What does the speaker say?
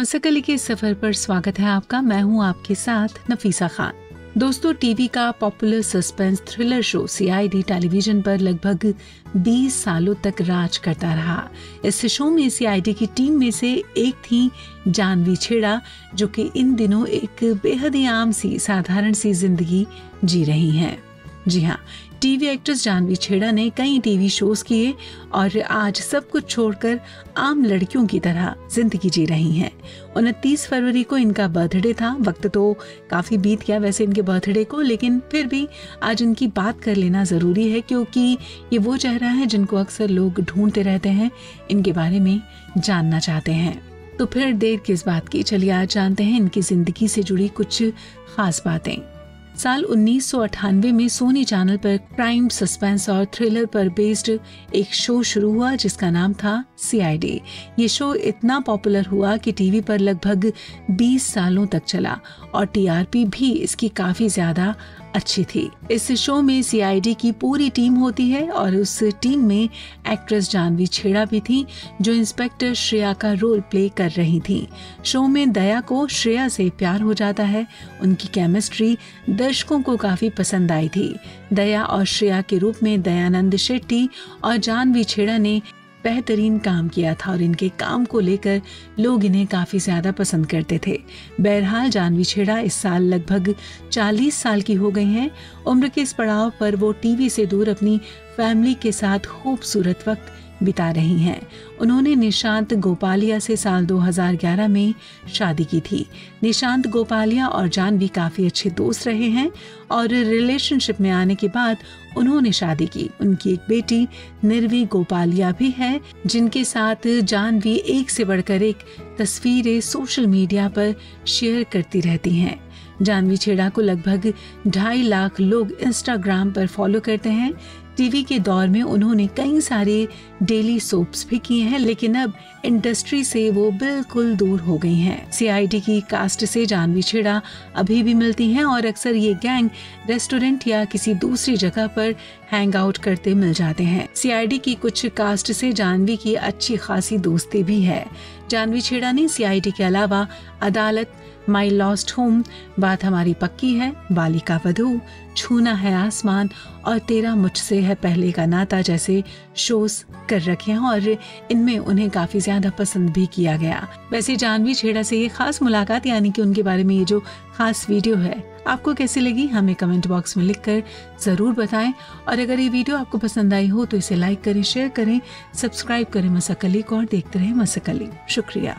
मसकली के सफ़र पर स्वागत है आपका। मैं हूँ आपके साथ नफीसा खान। दोस्तों, टीवी का popular suspense thriller show CID television पर लगभग 20 सालों तक राज करता रहा। इस शो में सीआईडी की टीम में से एक थी जानवी छेड़ा, जो कि इन दिनों एक बेहद ही आम सी, साधारण सी ज़िंदगी जी रही हैं। जी हाँ टीवी एक्ट्रेस जानवी छेड़ा ने कई टीवी शोज़ किए और आज सब कुछ छोड़कर आम लड़कियों की तरह ज़िंदगी जी रही हैं। उनतीस फरवरी को इनका बर्थडे था, वक्त तो काफ़ी बीत गया वैसे इनके बर्थडे को, लेकिन फिर भी आज इनकी बात कर लेना ज़रूरी है क्योंकि ये वो चेहरा है जिनको अक्सर लोग ढूंढते रहते हैं, इनके बारे में जानना चाहते हैं तो फिर देर किस बात की, चलिए आज जानते हैं इनकी ज़िंदगी से जुड़ी कुछ खास बातें साल उन्नीस सौ अठानवे में सोनी चैनल पर क्राइम सस्पेंस और थ्रिलर पर बेस्ड एक शो शुरू हुआ, जिसका नाम था सीआईडी ये शो इतना पॉपुलर हुआ कि टीवी पर लगभग 20 सालों तक चला और टीआरपी भी इसकी काफ़ी ज़्यादा अच्छी थी। इस शो में सीआईडी की पूरी टीम होती है और उस टीम में एक्ट्रेस जानवी छेड़ा भी थी, जो इंस्पेक्टर श्रेया का रोल प्ले कर रही थी। शो में दया को श्रेया से प्यार हो जाता है। उनकी केमिस्ट्री दर्शकों को काफ़ी पसंद आई थी। दया और श्रेया के रूप में दयानंद शेट्टी और जानवी छेड़ा ने बेहतरीन काम किया था और इनके काम को लेकर लोग इन्हें काफ़ी ज़्यादा पसंद करते थे। बहरहाल जानवी छेड़ा इस साल लगभग 40 साल की हो गई हैं। उम्र के इस पड़ाव पर वो टीवी से दूर अपनी फैमिली के साथ खूबसूरत वक्त बिता रही हैं। उन्होंने निशांत गोपालिया से साल 2011 में शादी की थी। निशांत गोपालिया और जानवी काफ़ी अच्छे दोस्त रहे हैं और रिलेशनशिप में आने के बाद उन्होंने शादी की। उनकी एक बेटी निर्वी गोपालिया भी है, जिनके साथ जानवी एक से बढ़कर एक तस्वीरें सोशल मीडिया पर शेयर करती रहती हैं। जानवी छेड़ा को लगभग ढाई लाख लोग इंस्टाग्राम पर फॉलो करते हैं टीवी के दौर में उन्होंने कई सारे डेली सोप्स भी किए हैं, लेकिन अब इंडस्ट्री से वो बिल्कुल दूर हो गई हैं। सीआईडी की कास्ट से जानवी छेड़ा अभी भी मिलती हैं और अक्सर ये गैंग रेस्टोरेंट या किसी दूसरी जगह पर हैंग आउट करते मिल जाते हैं सीआईडी की कुछ कास्ट से जानवी की अच्छी खासी दोस्ती भी है जानवी छेड़ा ने सीआईडी के अलावा अदालत माई लॉस्ट होम, बात हमारी पक्की है, बालिका वधु, छूना है आसमान, और तेरा मुझसे है पहले का नाता जैसे शोज़ कर रखे हैं, और इनमें उन्हें काफ़ी ज़्यादा पसंद भी किया गया। वैसे जानवी छेड़ा से ये खास मुलाकात, यानी कि उनके बारे में ये जो खास वीडियो है, आपको कैसी लगी? हमें कमेंट बॉक्स में लिखकर ज़रूर बताएँ। और अगर ये वीडियो आपको पसंद आई हो तो इसे लाइक करें, शेयर करें, सब्सक्राइब करें मसकली को, और देखते रहे मसकली शुक्रिया।